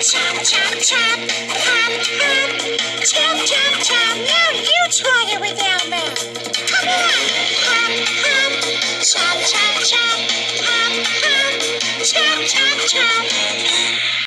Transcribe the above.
chop, chop, chop, pop, pop, chop, chop, chop. Now you try it with Elmo. Come on, pop, hop, chop, chop, chop, pop, pop, chop, chop, chop.